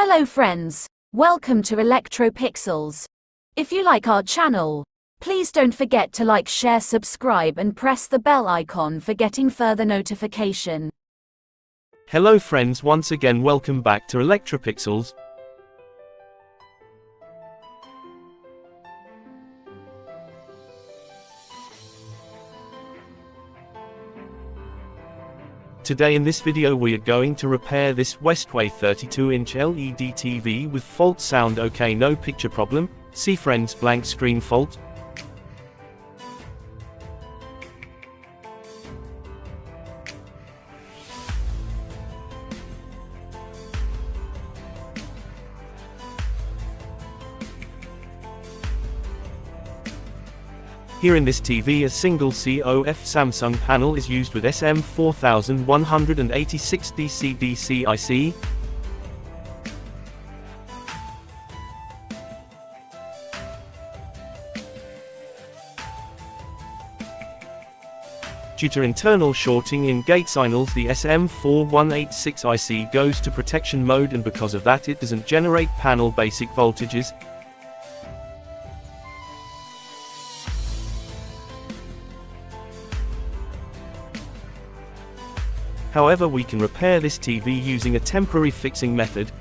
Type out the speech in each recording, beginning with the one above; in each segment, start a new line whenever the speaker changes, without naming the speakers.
Hello friends, welcome to Electropixels. If you like our channel, please don't forget to like share subscribe and press the bell icon for getting further notification.
Hello friends once again welcome back to Electropixels. Today in this video we are going to repair this Westway 32-inch LED TV with fault sound okay no picture problem, see friends blank screen fault. Here in this TV a single COF Samsung panel is used with SM4186 DC-DC IC. Due to internal shorting in gate signals the SM4186 IC goes to protection mode and because of that it doesn't generate panel basic voltages, However we can repair this TV using a temporary fixing method.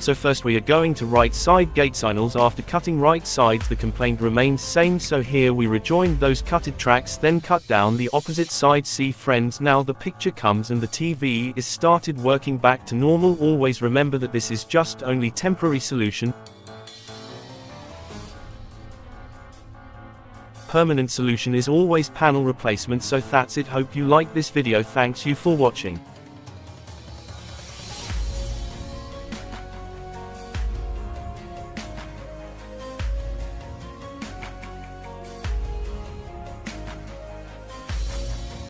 So first we are going to right side gate signals. After cutting right sides the complaint remains same. So here we rejoin those cutted tracks then cut down the opposite side. See friends now the picture comes and the TV is started working back to normal. Always remember that this is just only temporary solution, permanent solution is always panel replacement so that's it hope you like this video thanks you for watching.